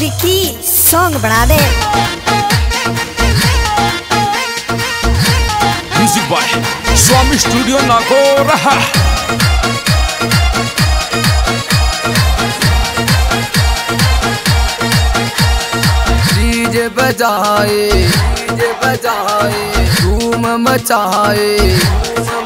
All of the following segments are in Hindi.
ही सॉन्ग बना दे। Music by Swami studio Nagaur DJ बजाए डीजे बजाए धूम मचाए।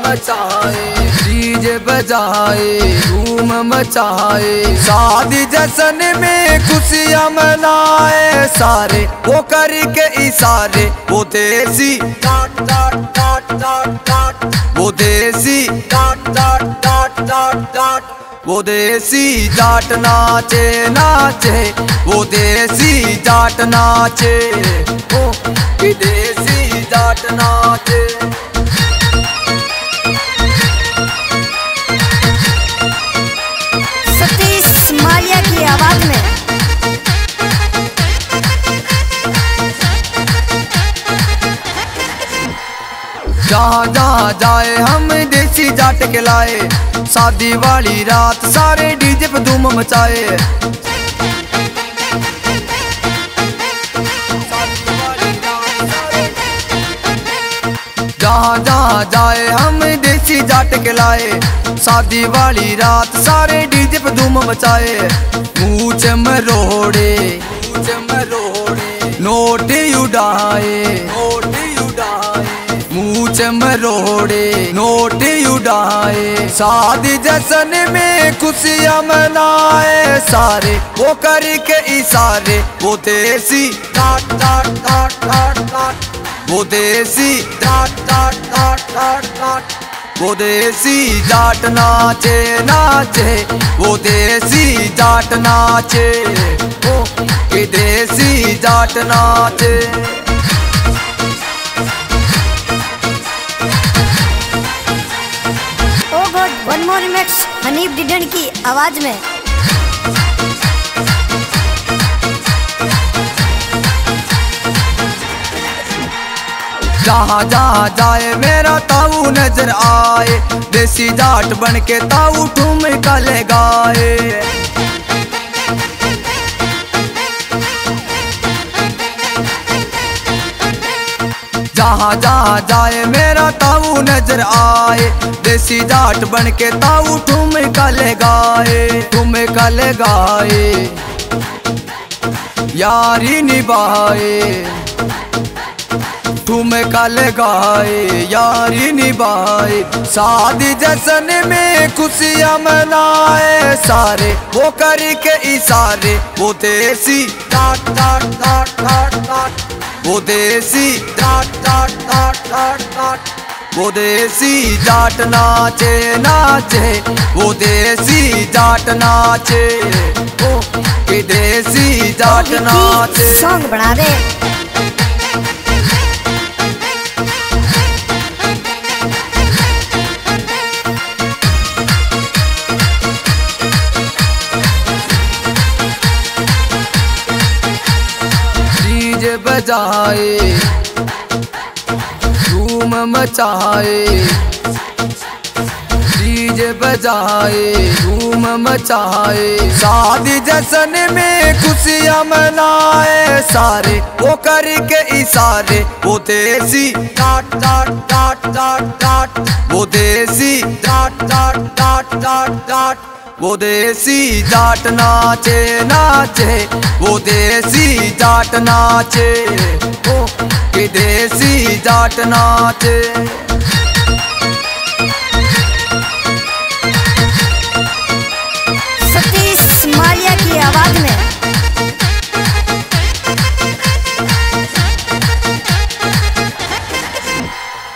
मचाए डीजे बजाए धूम मचाए। शादी जश्न में खुशियाँ मनाए सारे वो करके इशारे वो देसी। टाट टाट टाट टाट टाट। वो देसी। टाट टाट टाट टाट टाट। वो देसी जाट नाचे नाचे। वो देसी जाट नाचे। ओ विदेशी जाट नाचे। जहाँ जहाँ जाए, हम देसी जाट के लाए शादी वाली रात सारे डीजे पे धूम मचाए। जहाँ जहाँ जाए, हम देसी जाट के लाए शादी वाली रात सारे डीजे पे धूम मचाए। मूछ मरोड़े मूछ मरोड़े, नोट उड़ाए। नोट उड़ाए। मूछ मरोड़े, नोट उड़ाए। शादी जश्न में खुशियाँ मनाए। सारे वो करके इशारे, वो देसी टाट टाट टाट टाट टाट वो देसी टाट टाट टाट टाट टाट वो देसी जाट नाचे नाचे। वो देसी जाट नाचे। के देसी जाट नाचे। मोर रिमिक्स हनीफ डिडन की आवाज़ में। जहाँ जहाँ जाए, मेरा ताऊ नज़र आए। देसी जाट बन के ताऊ ठूम कल गाए। जहाँ जहाँ जाए, मेरा ताऊ नज़र आए। देसी जाट बन के ताऊ ठुम कल गाए ठुम कल गाए। यारी निभाए, तुम कल गाए। यारी निभाए शादी जश्न में खुशियाँ मनाए। सारे वो करके इशारे, वो देसी। टाट टाट टाट टाट टाट वो देसी डाट डाट डाट डाट डाट। वो देसी जाट नाचे नाचे। वो देसी जाट नाचे। ओ देसी जाट नाचे। सॉन्ग बना दे। बजाए धूम मचाए। डीजे बजाए। धूम मचाए। शादी जश्न में खुशियाँ मनाए। सारे वो करके इशारे। वो देसी टाट टाट टाट टाट टाट वो देसी टाट टाट टाट टाट टाट वो देसी जाट नाचे नाचे। वो देसी जाट नाचे। ओ के देसी जाट नाचे।